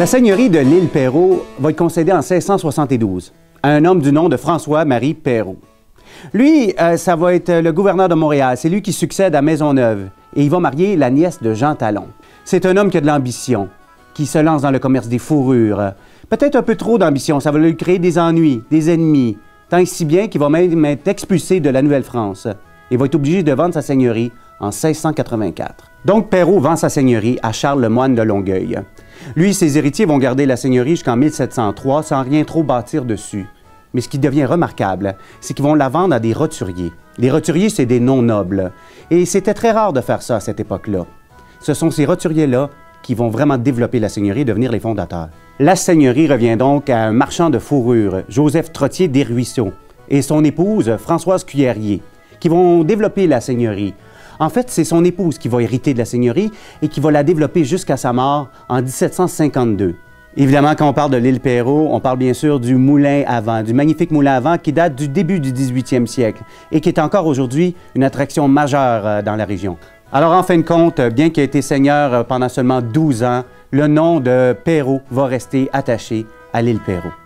La seigneurie de l'île Perrault va être concédée en 1672 à un homme du nom de François-Marie Perrault. Lui, euh, ça va être le gouverneur de Montréal. C'est lui qui succède à Maisonneuve et il va marier la nièce de Jean Talon. C'est un homme qui a de l'ambition, qui se lance dans le commerce des fourrures. Peut-être un peu trop d'ambition, ça va lui créer des ennuis, des ennemis, tant si bien qu'il va même être expulsé de la Nouvelle-France et va être obligé de vendre sa seigneurie en 1684. Donc Perrault vend sa seigneurie à Charles le moine de Longueuil. Lui et ses héritiers vont garder la seigneurie jusqu'en 1703 sans rien trop bâtir dessus. Mais ce qui devient remarquable, c'est qu'ils vont la vendre à des roturiers. Les roturiers, c'est des non-nobles. Et c'était très rare de faire ça à cette époque-là. Ce sont ces roturiers-là qui vont vraiment développer la seigneurie et devenir les fondateurs. La seigneurie revient donc à un marchand de fourrure, Joseph Trottier des Ruisseaux, et son épouse, Françoise Cuillerier, qui vont développer la seigneurie. En fait, c'est son épouse qui va hériter de la seigneurie et qui va la développer jusqu'à sa mort en 1752. Évidemment, quand on parle de l'île Perrault, on parle bien sûr du moulin à vent, du magnifique moulin à vent qui date du début du 18e siècle et qui est encore aujourd'hui une attraction majeure euh, dans la région. Alors, en fin de compte, bien qu'il ait été seigneur euh, pendant seulement 12 ans, le nom de Perrault va rester attaché à l'île Perrault.